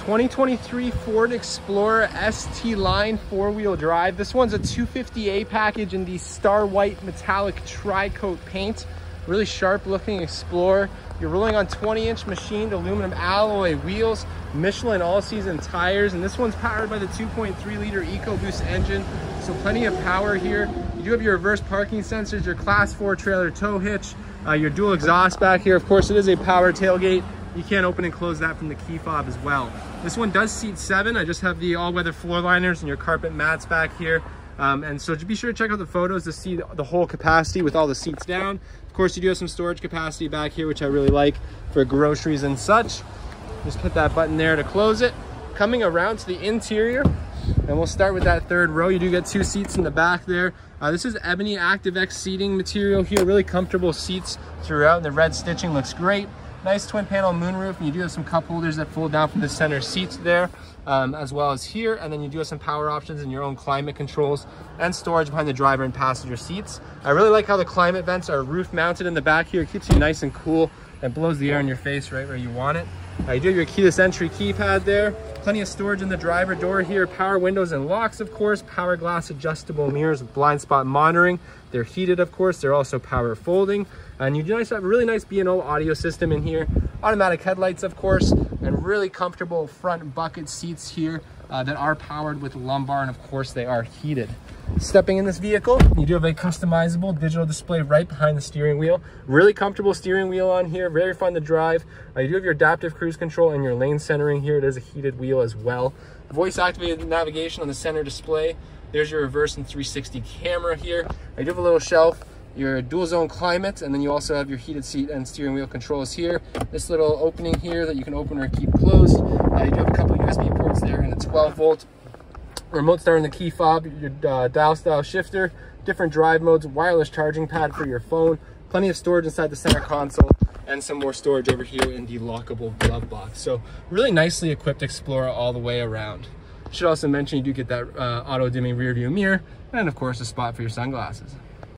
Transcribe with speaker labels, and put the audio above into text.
Speaker 1: 2023 Ford Explorer ST Line four-wheel drive. This one's a 250A package in the star white metallic tri-coat paint. Really sharp looking Explorer. You're rolling on 20 inch machined aluminum alloy wheels, Michelin all season tires, and this one's powered by the 2.3 liter EcoBoost engine. So plenty of power here. You do have your reverse parking sensors, your class four trailer tow hitch, uh, your dual exhaust back here. Of course, it is a power tailgate. You can open and close that from the key fob as well. This one does seat seven. I just have the all-weather floor liners and your carpet mats back here. Um, and so be sure to check out the photos to see the whole capacity with all the seats down. Of course, you do have some storage capacity back here, which I really like for groceries and such. Just put that button there to close it. Coming around to the interior, and we'll start with that third row. You do get two seats in the back there. Uh, this is ebony ActiveX seating material here, really comfortable seats throughout. And the red stitching looks great. Nice twin panel moonroof, and you do have some cup holders that fold down from the center seats there, um, as well as here. And then you do have some power options and your own climate controls and storage behind the driver and passenger seats. I really like how the climate vents are roof mounted in the back here. It keeps you nice and cool and blows the air in your face right where you want it. Uh, you do have your keyless entry keypad there. Plenty of storage in the driver door here. Power windows and locks, of course. Power glass adjustable mirrors blind spot monitoring. They're heated, of course. They're also power folding. And you do have a really nice B&O audio system in here. Automatic headlights, of course, and really comfortable front bucket seats here uh, that are powered with lumbar, and of course they are heated. Stepping in this vehicle, you do have a customizable digital display right behind the steering wheel. Really comfortable steering wheel on here, very fun to drive. Uh, you do have your adaptive cruise control and your lane centering here. It is a heated wheel as well. Voice activated navigation on the center display. There's your reverse and 360 camera here. I do have a little shelf your dual zone climate, and then you also have your heated seat and steering wheel controls here. This little opening here that you can open or keep closed. Uh, you do have a couple USB ports there and a 12 volt remote start in the key fob, your uh, dial style shifter, different drive modes, wireless charging pad for your phone, plenty of storage inside the center console, and some more storage over here in the lockable glove box. So really nicely equipped Explorer all the way around. Should also mention you do get that uh, auto dimming rear view mirror, and of course a spot for your sunglasses.